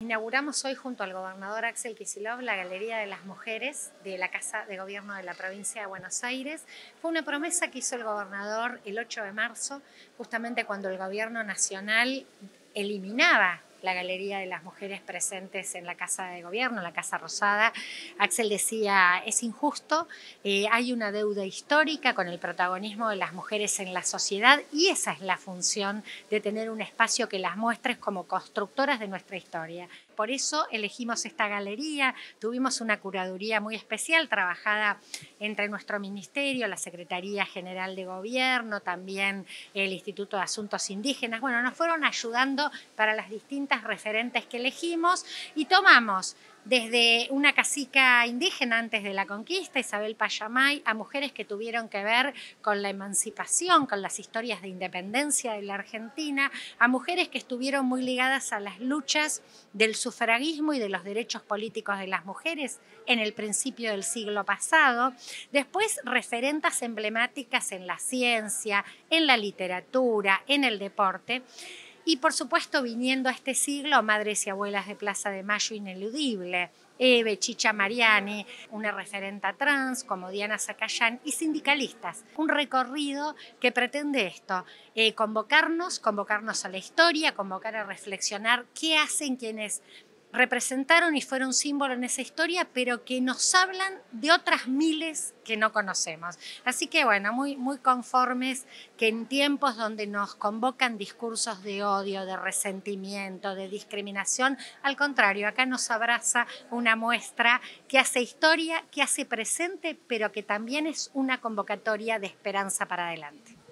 Inauguramos hoy junto al gobernador Axel Kicillof la Galería de las Mujeres de la Casa de Gobierno de la provincia de Buenos Aires. Fue una promesa que hizo el gobernador el 8 de marzo, justamente cuando el gobierno nacional eliminaba la galería de las mujeres presentes en la Casa de Gobierno, la Casa Rosada. Axel decía, es injusto, eh, hay una deuda histórica con el protagonismo de las mujeres en la sociedad y esa es la función de tener un espacio que las muestres como constructoras de nuestra historia. Por eso elegimos esta galería, tuvimos una curaduría muy especial trabajada entre nuestro ministerio, la Secretaría General de Gobierno, también el Instituto de Asuntos Indígenas. Bueno, nos fueron ayudando para las distintas referentes que elegimos y tomamos desde una casica indígena antes de la conquista, Isabel Payamay, a mujeres que tuvieron que ver con la emancipación, con las historias de independencia de la Argentina, a mujeres que estuvieron muy ligadas a las luchas del sufragismo y de los derechos políticos de las mujeres en el principio del siglo pasado, después referentas emblemáticas en la ciencia, en la literatura, en el deporte, y por supuesto, viniendo a este siglo, madres y abuelas de Plaza de Mayo ineludible, Eve, Chicha Mariani, una referenta trans como Diana Zacayán y sindicalistas. Un recorrido que pretende esto, eh, convocarnos, convocarnos a la historia, convocar a reflexionar qué hacen quienes representaron y fueron símbolo en esa historia, pero que nos hablan de otras miles que no conocemos. Así que bueno, muy, muy conformes que en tiempos donde nos convocan discursos de odio, de resentimiento, de discriminación, al contrario, acá nos abraza una muestra que hace historia, que hace presente, pero que también es una convocatoria de esperanza para adelante.